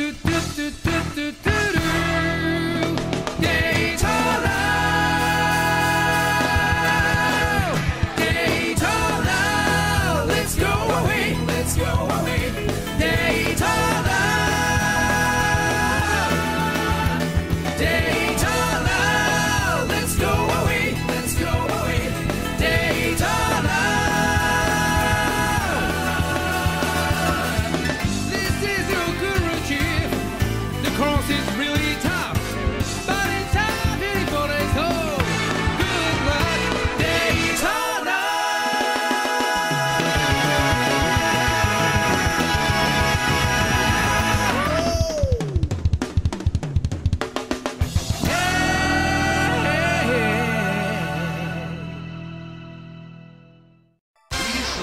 do do do do do.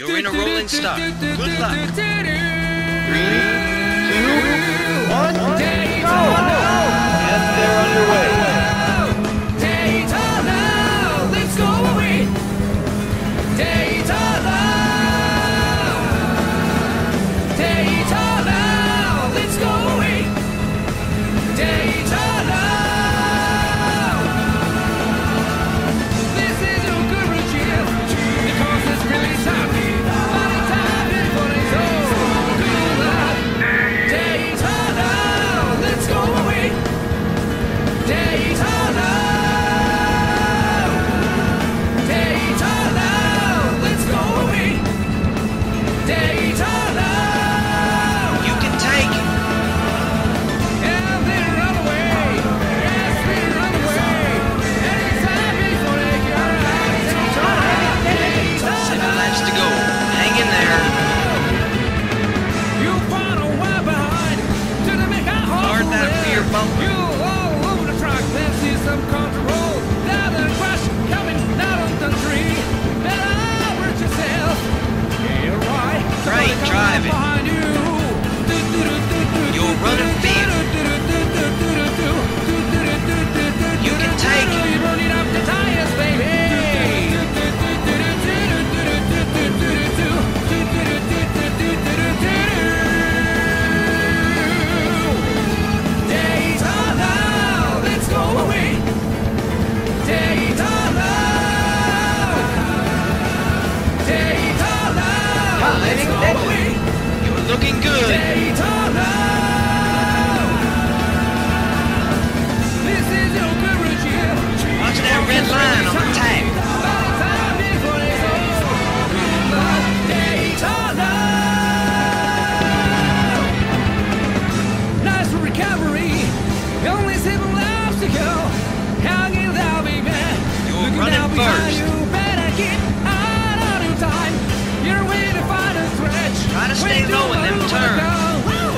You're in a rolling start. Good luck. Three, two, one, go! And they're underway. Only seven laps to go. Hang in there, baby. You're Looking running behind first. You better get out your time. You're way to find a stretch. Try to stay low in them turns.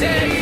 day.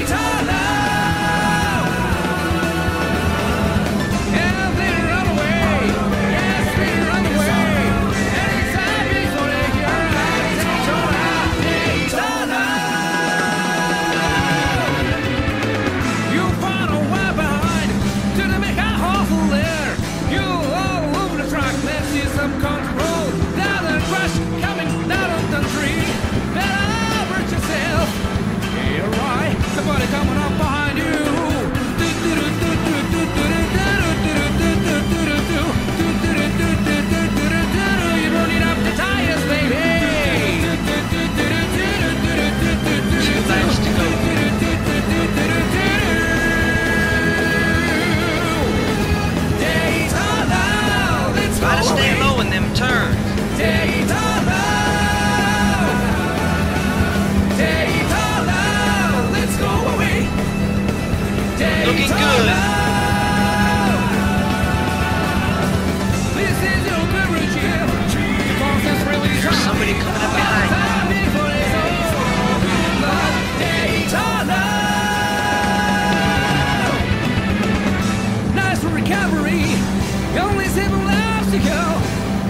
To.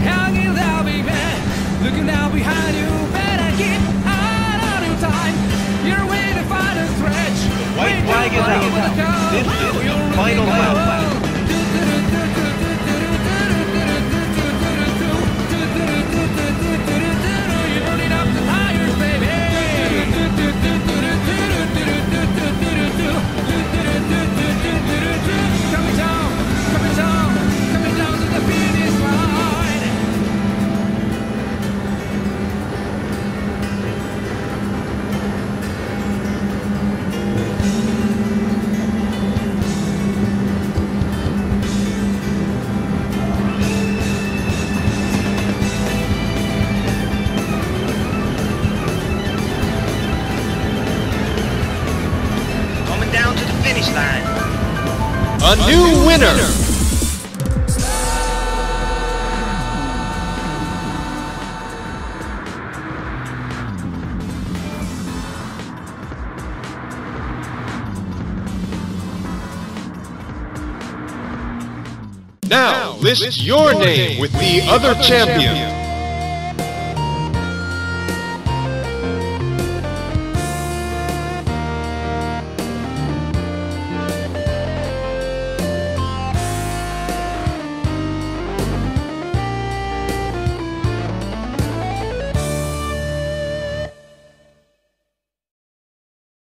Hanging down, baby. Looking down behind you. Better get out on your time. You're to find a stretch. White flag is out. This is the final lap. A new winner! Now list your name with the other champion.